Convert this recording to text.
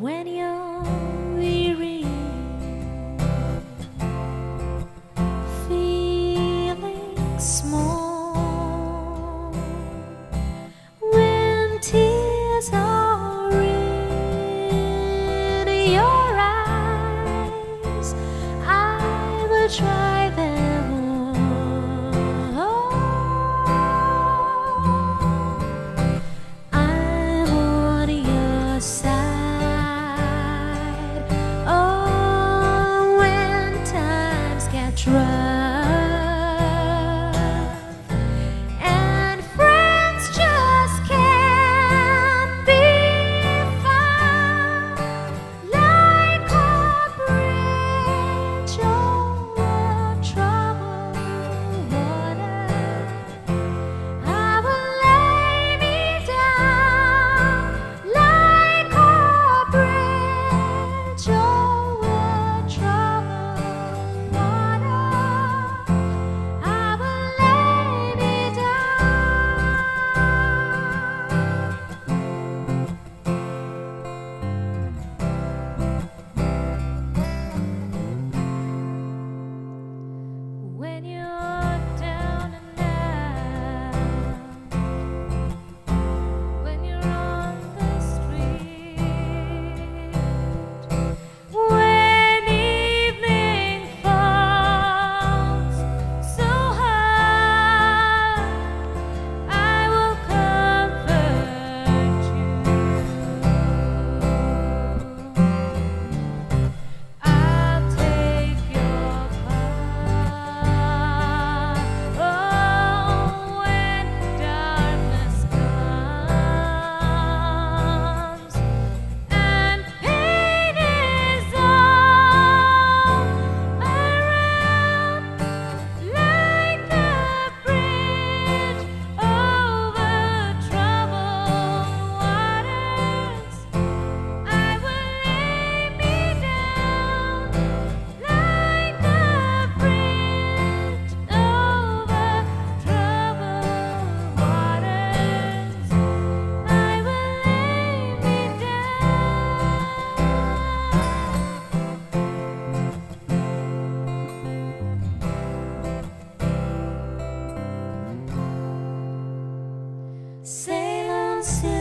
when you're weary, feeling small, when tears are in your try. when you're sail on, sail.